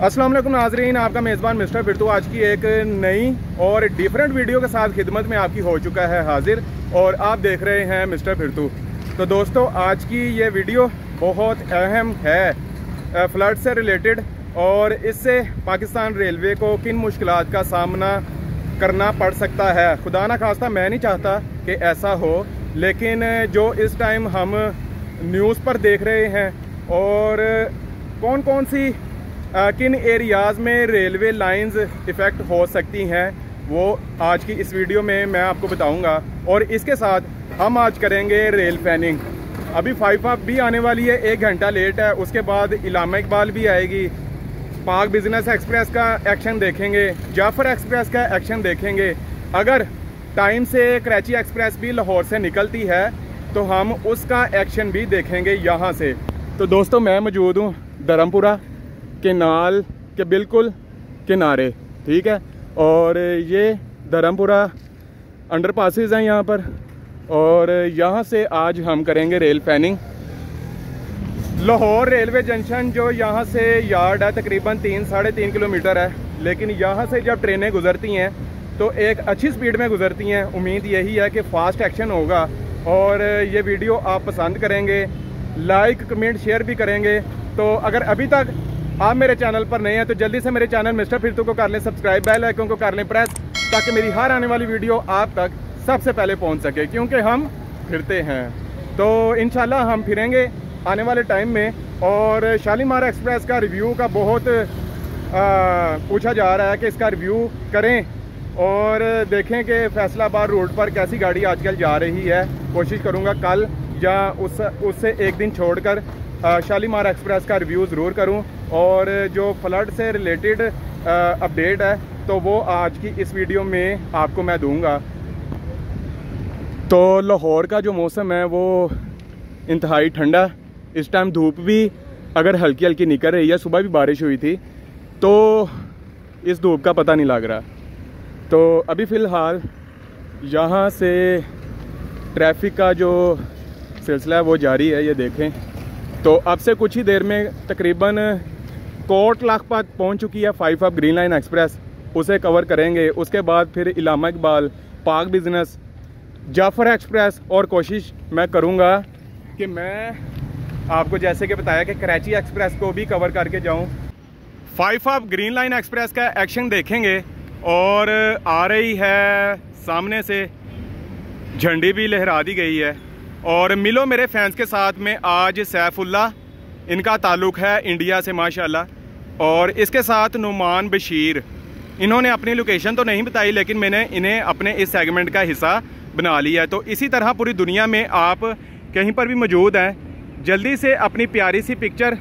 वालेकुम नाजरीन, आपका मेज़बान मिस्टर फिरतू आज की एक नई और डिफरेंट वीडियो के साथ खिदमत में आपकी हो चुका है हाजिर और आप देख रहे हैं मिस्टर फिरतू तो दोस्तों, आज की ये वीडियो बहुत अहम है फ्लड से रिलेटेड और इससे पाकिस्तान रेलवे को किन मुश्किल का सामना करना पड़ सकता है? खुदा ना खास्ता, मैं नहीं चाहता कि ऐसा हो, लेकिन जो इस टाइम हम न्यूज़ पर देख रहे हैं और कौन कौन सी किन एरियाज़ में रेलवे लाइंस इफ़ेक्ट हो सकती हैं, वो आज की इस वीडियो में मैं आपको बताऊँगा। और इसके साथ हम आज करेंगे रेल फैनिंग अभी अप भी आने वाली है, एक घंटा लेट है, उसके बाद इलामा इकबाल भी आएगी। पाक बिज़नेस एक्सप्रेस का एक्शन देखेंगे जाफ़र एक्सप्रेस का एक्शन देखेंगे। अगर टाइम से कराची एक्सप्रेस भी लाहौर से निकलती है तो हम उसका एक्शन भी देखेंगे यहाँ से। तो दोस्तों, मैं मौजूद हूँ धर्मपुरा। के नाल के बिल्कुल किनारे, ठीक है? और ये धर्मपुरा अंडर पासिस हैं यहाँ पर। और यहाँ से आज हम करेंगे rail fanning Lahore railway junction जो यहाँ से यार्ड है, तकरीबन तीन, साढ़े तीन किलोमीटर है। लेकिन यहाँ से जब ट्रेनें गुजरती हैं तो एक अच्छी स्पीड में गुजरती हैं। उम्मीद यही है कि फ़ास्ट एक्शन होगा। और ये वीडियो आप पसंद करेंगे लाइक कमेंट शेयर भी करेंगे। तो अगर अभी तक आप मेरे चैनल पर नए हैं तो जल्दी से मेरे चैनल मिस्टर फिरतू को कर लें सब्सक्राइब बेल आइकन को कर लें प्रेस ताकि मेरी हर आने वाली वीडियो आप तक सबसे पहले पहुँच सके क्योंकि हम फिरते हैं। तो इन हम फिरेंगे आने वाले टाइम में और शालीमार एक्सप्रेस का रिव्यू का बहुत आ, पूछा जा रहा है कि इसका रिव्यू करें और देखें कि फैसलाबाद रोड पर कैसी गाड़ी आजकल जा रही है। कोशिश करूँगा कल या उस उससे एक दिन छोड़कर शालीमार एक्सप्रेस का रिव्यू ज़रूर करूँ। और जो फ्लड से रिलेटेड अपडेट है तो वो आज की इस वीडियो में आपको मैं दूँगा। तो लाहौर का जो मौसम है, वो इंतहाई ठंडा इस टाइम धूप भी अगर हल्की हल्की निकल रही है, सुबह भी बारिश हुई थी तो इस धूप का पता नहीं लग रहा। तो अभी फ़िलहाल यहाँ से ट्रैफ़िक का जो सिलसिला है, वो जारी है, ये देखें। तो अब से कुछ ही देर में तकरीबन कोट लाखपत पहुँच चुकी है five of green line express. उसे कवर करेंगे। उसके बाद फिर इलामा इकबाल, पाक बिज़नेस जाफ़र एक्सप्रेस और कोशिश मैं करूँगा कि मैं आपको जैसे कि बताया कि कराची एक्सप्रेस को भी कवर करके जाऊँ। Five of green line express का एक्शन देखेंगे और आ रही है सामने से। झंडी भी लहरा दी गई है। और मिलो मेरे फैंस के साथ में आज सैफुल्ला। इनका ताल्लुक है इंडिया से, माशाल्लाह। और इसके साथ नुमान बशीर। इन्होंने अपनी लोकेशन तो नहीं बताई, लेकिन मैंने इन्हें अपने इस सेगमेंट का हिस्सा बना लिया है। तो इसी तरह पूरी दुनिया में आप कहीं पर भी मौजूद हैं, जल्दी से अपनी प्यारी सी पिक्चर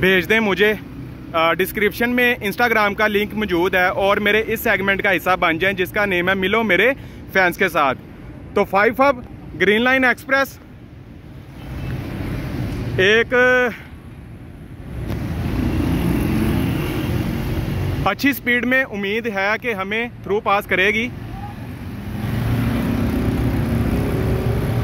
भेज दें मुझे। डिस्क्रिप्शन में इंस्टाग्राम का लिंक मौजूद है और मेरे इस सेगमेंट का हिस्सा बन जाएँ, जिसका नेम है मिलो मेरे फैंस के साथ। तो फाइव अब ग्रीन लाइन एक्सप्रेस एक अच्छी स्पीड में उम्मीद है कि हमें थ्रू पास करेगी।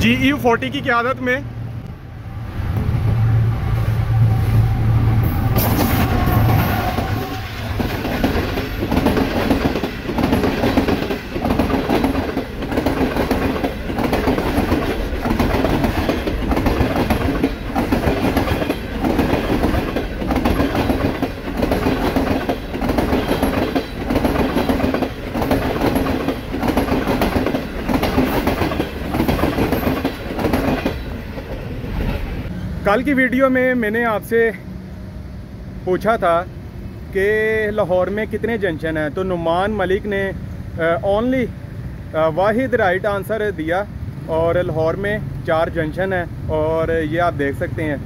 जी यू फोर्टी की क्यादत में कल की वीडियो में मैंने आपसे पूछा था कि लाहौर में कितने जंक्शन हैं तो नुमान मलिक ने ओनली वाहिद राइट आंसर दिया और लाहौर में चार जंक्शन हैं और ये आप देख सकते हैं,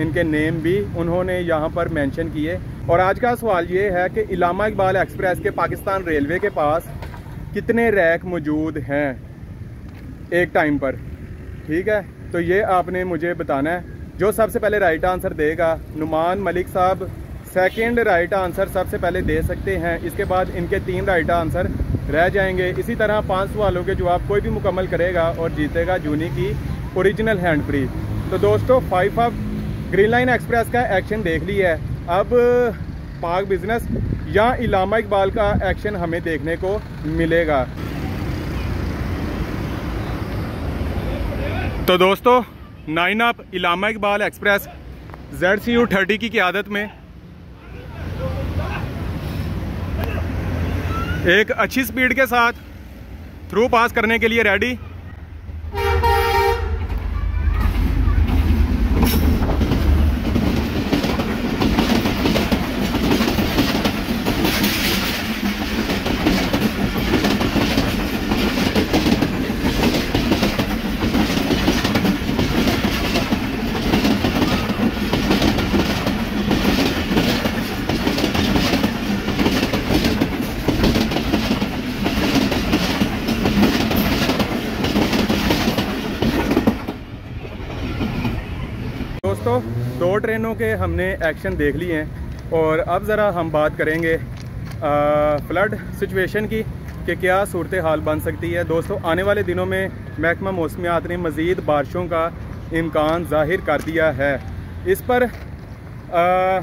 इनके नेम भी उन्होंने यहाँ पर मेंशन किए। और आज का सवाल ये है कि इलामा इकबाल एक्सप्रेस के पाकिस्तान रेलवे के पास कितने रैक मौजूद हैं एक टाइम पर? ठीक है तो ये आपने मुझे बताना है। जो सबसे पहले राइट आंसर देगा, नुमान मलिक साहब सेकंड राइट आंसर सबसे पहले दे सकते हैं। इसके बाद इनके तीन राइट आंसर रह जाएँगे। इसी तरह पाँच सवालों के जवाब कोई भी मुकम्मल करेगा और जीतेगा जूनी की ओरिजिनल हैंड फ्री तो दोस्तों five of green line express का एक्शन देख लिया है। अब पाक बिज़नेस या इलामा इकबाल का एक्शन हमें देखने को मिलेगा। तो दोस्तों nine up, Allama Iqbal express Z C U thirty की क्यादत में। एक अच्छी स्पीड के साथ थ्रू पास करने के लिए रेडी दोस्तों दो ट्रेनों के हमने एक्शन देख लिए हैं। और अब ज़रा हम बात करेंगे फ्लड सिचुएशन की कि क्या सूरत हाल बन सकती है। दोस्तों आने वाले दिनों में महकमा मौसमियात ने मज़ीद बारिशों का इम्कान ज़ाहिर कर दिया है। इस पर आ,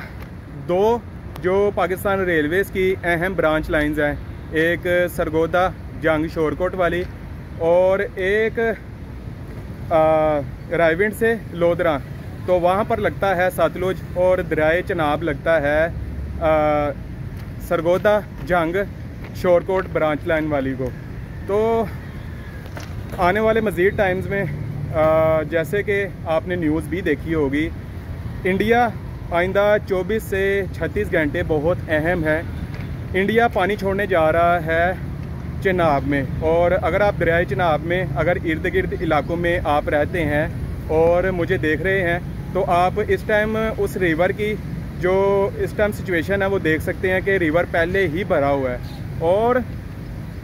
दो जो पाकिस्तान रेलवेज़ की अहम ब्रांच लाइंस हैं एक सरगोदा जंग शोरकोट वाली और एक रायविंड से लोधरा। तो वहाँ पर लगता है सतलुज और दरियाए चनाब लगता है सरगोदा जंग शोरकोट ब्रांच लाइन वाली को। तो आने वाले मज़ीद टाइम्स में आ, जैसे कि आपने न्यूज़ भी देखी होगी इंडिया आइंदा 24 से 36 घंटे बहुत अहम है। इंडिया पानी छोड़ने जा रहा है चनाब में और अगर आप दरियाए चनाब में अगर इर्द गिर्द इलाकों में आप रहते हैं और मुझे देख रहे हैं तो आप इस टाइम उस रिवर की जो इस टाइम सिचुएशन है, वो देख सकते हैं कि रिवर पहले ही भरा हुआ है। और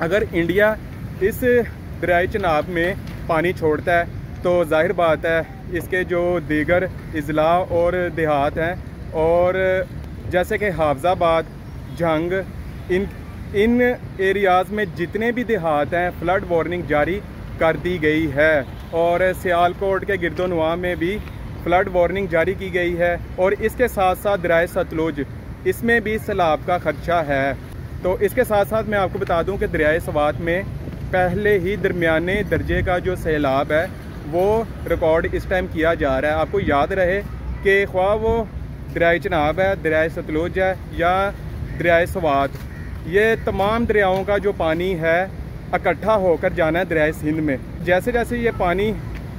अगर इंडिया इस दरियाई चनाब में पानी छोड़ता है तो ज़ाहिर बात है, इसके जो दीगर अजला और देहात हैं, और जैसे कि हाफजाबाद, जंग, इन इन एरियाज़ में जितने भी देहात हैं फ्लड वार्निंग जारी कर दी गई है। और सियालकोट के गिरदोनवा में भी फ्लड वार्निंग जारी की गई है और इसके साथ साथ दराय सतलुज, इसमें भी सैलाब का खदशा है। तो इसके साथ साथ मैं आपको बता दूँ कि दरियाए सवात में पहले ही दरमियाने दर्जे का जो सैलाब है, वो रिकॉर्ड इस टाइम किया जा रहा है। आपको याद रहे कि ख्वाह वो दरियाए चनाब है, दरियाए सतलुज है या दरियाए सवात। ये तमाम दरियाओं का जो पानी है इकट्ठा होकर जाना है दरियाए सिंध में। जैसे जैसे ये पानी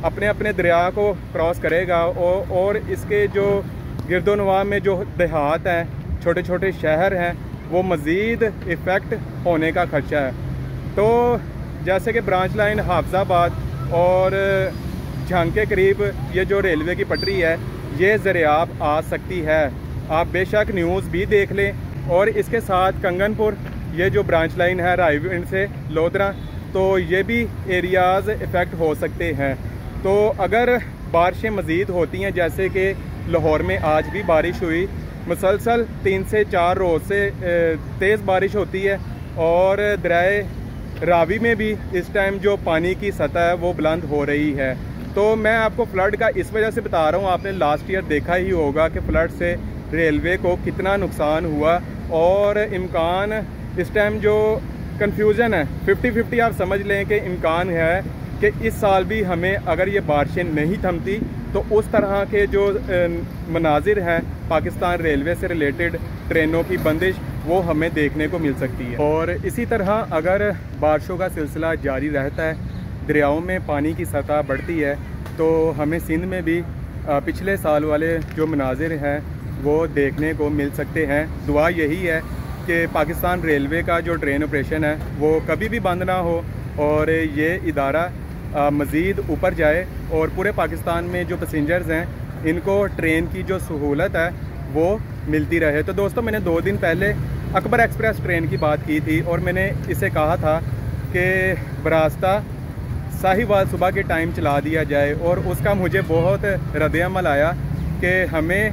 अपने अपने दरिया को क्रॉस करेगा और, और इसके जो गिरदोनवा में जो देहात हैं छोटे छोटे शहर हैं वो मज़ीद इफ़ेक्ट होने का खर्चा है। तो जैसे कि ब्रांच लाइन हाफजाबाद और झांग के करीब ये जो रेलवे की पटरी है ये ज़रियाब आ सकती है। आप बेशक न्यूज़ भी देख लें और इसके साथ कंगनपुर ये जो ब्रांच लाइन है रायविंड से लोधरा तो ये भी एरियाज़ इफ़ेक्ट हो सकते हैं। तो अगर बारिशें मज़ीद होती हैं, जैसे कि लाहौर में आज भी बारिश हुई, मुसलसल तीन से चार रोज़ से तेज़ बारिश होती है और दरियाए रावी में भी इस टाइम जो पानी की सतह है, वो बुलंद हो रही है। तो मैं आपको फ्लड का इस वजह से बता रहा हूँ, आपने लास्ट ईयर देखा ही होगा कि फ़्लड से रेलवे को कितना नुकसान हुआ और इम्कान इस टाइम जो कन्फ्यूज़न है फिफ्टी फिफ्टी आप समझ लें कि इम्कान है कि इस साल भी हमें अगर ये बारिशें नहीं थमती तो उस तरह के जो मनाजिर हैं, पाकिस्तान रेलवे से रिलेटेड ट्रेनों की बंदिश, वो हमें देखने को मिल सकती है। और इसी तरह अगर बारिशों का सिलसिला जारी रहता है, दरियाओं में पानी की सतह बढ़ती है तो हमें सिंध में भी पिछले साल वाले जो मनाजिर हैं, वो देखने को मिल सकते हैं। दुआ यही है कि पाकिस्तान रेलवे का जो ट्रेन ऑपरेशन है, वो कभी भी बंद ना हो और ये इदारा मज़ीद ऊपर जाए और पूरे पाकिस्तान में जो पसेंजर्स हैं, इनको ट्रेन की जो सहूलत है, वो मिलती रहे। तो दोस्तों, मैंने दो दिन पहले अकबर एक्सप्रेस ट्रेन की बात की थी और मैंने इसे कहा था कि बरास्ता साहिवाल सुबह के टाइम चला दिया जाए और उसका मुझे बहुत रद्दमल आया कि हमें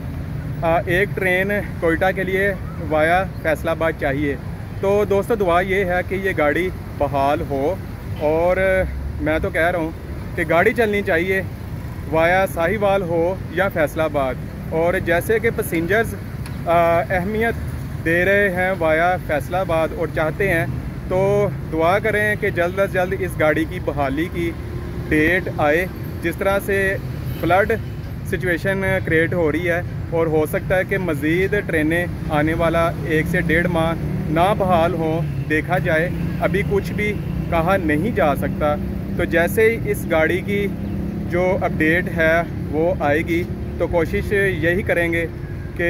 एक ट्रेन कोयटा के लिए वाया फैसलाबाद चाहिए। तो दोस्तों, दुआ ये है कि ये गाड़ी बहाल हो और मैं तो कह रहा हूँ कि गाड़ी चलनी चाहिए, वाया साहिवाल हो या फैसलाबाद। और जैसे कि पसेंजर्स अहमियत दे रहे हैं वाया फैसलाबाद और चाहते हैं तो दुआ करें कि जल्द अज जल्द इस गाड़ी की बहाली की डेट आए, जिस तरह से फ्लड सिचुएशन क्रिएट हो रही है। और हो सकता है कि मज़ीद ट्रेनें आने वाला एक से डेढ़ माह ना बहाल हों, देखा जाए। अभी कुछ भी कहा नहीं जा सकता। तो जैसे ही इस गाड़ी की जो अपडेट है, वो आएगी तो कोशिश यही करेंगे कि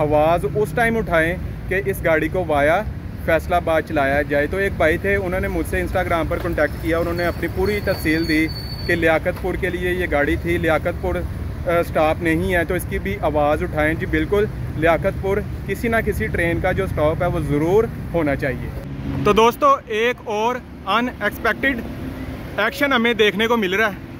आवाज़ उस टाइम उठाएँ कि इस गाड़ी को वाया फैसलाबाद चलाया जाए। तो एक भाई थे, उन्होंने मुझसे इंस्टाग्राम पर कांटेक्ट किया उन्होंने अपनी पूरी तफसील दी कि लियाकतपुर के लिए ये गाड़ी थी। लियाकतपुर स्टॉप नहीं है तो इसकी भी आवाज़ उठाएँ। जी, बिल्कुल, लियाकतपुर किसी ना किसी ट्रेन का जो स्टॉप है, वो ज़रूर होना चाहिए। तो दोस्तों, एक और अनएक्सपेक्टेड एक्शन हमें देखने को मिल रहा है।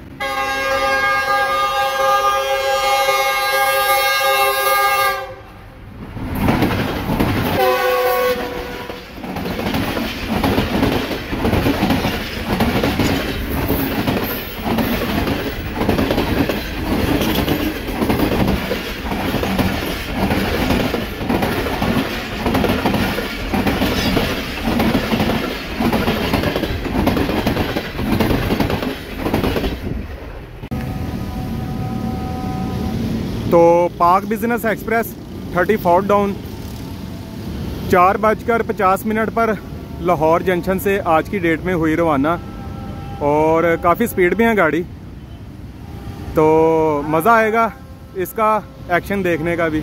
Pak business express thirty four down चार बजकर पचास मिनट पर लाहौर जंक्शन से आज की डेट में हुई रवाना। और काफ़ी स्पीड में है गाड़ी। तो मज़ा आएगा इसका एक्शन देखने का भी।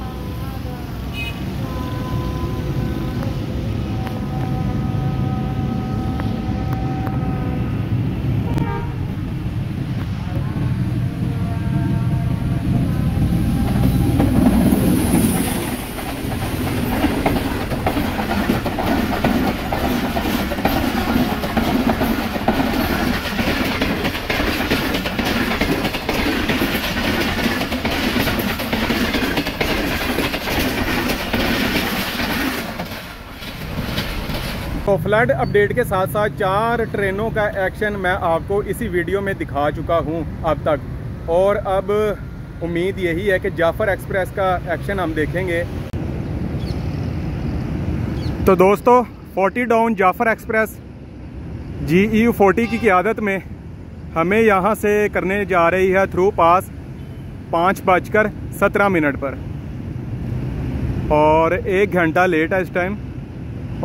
फ्लड अपडेट के साथ साथ चार ट्रेनों का एक्शन मैं आपको इसी वीडियो में दिखा चुका हूँ अब तक। और अब उम्मीद यही है कि जाफ़र एक्सप्रेस का एक्शन हम देखेंगे। तो दोस्तों 40 down Jaffar express, G E forty की क्यादत में हमें यहाँ से करने जा रही है थ्रू पास पाँच बजकर सत्रह मिनट पर। और एक घंटा लेट है इस टाइम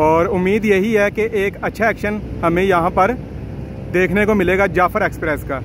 और उम्मीद यही है कि एक अच्छा एक्शन हमें यहाँ पर देखने को मिलेगा जाफ़र एक्सप्रेस का।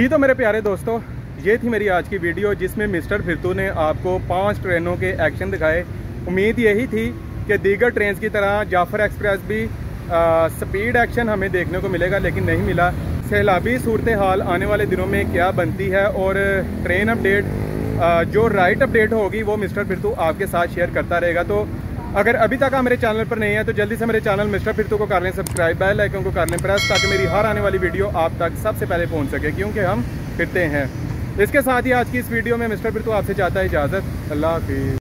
जी तो मेरे प्यारे दोस्तों ये थी मेरी आज की वीडियो जिसमें मिस्टर फिरतू ने आपको पाँच ट्रेनों के एक्शन दिखाए। उम्मीद यही थी कि दीगर ट्रेन की तरह जाफ़र एक्सप्रेस भी आ, स्पीड एक्शन हमें देखने को मिलेगा लेकिन नहीं मिला। सैलाबी सूरत हाल आने वाले दिनों में क्या बनती है और ट्रेन अपडेट जो राइट अपडेट होगी वो मिस्टर फिरतू आपके साथ शेयर करता रहेगा। तो अगर अभी तक आप मेरे चैनल पर नहीं है तो जल्दी से मेरे चैनल मिस्टर फिरतू को कर लें सब्सक्राइब बेल आइकन को कर लें प्रेस ताकि मेरी हर आने वाली वीडियो आप तक सबसे पहले पहुँच सके, क्योंकि हम फिरते हैं। इसके साथ ही आज की इस वीडियो में मिस्टर फिरतू आपसे चाहता है इजाज़त। अल्लाह हाफिज़।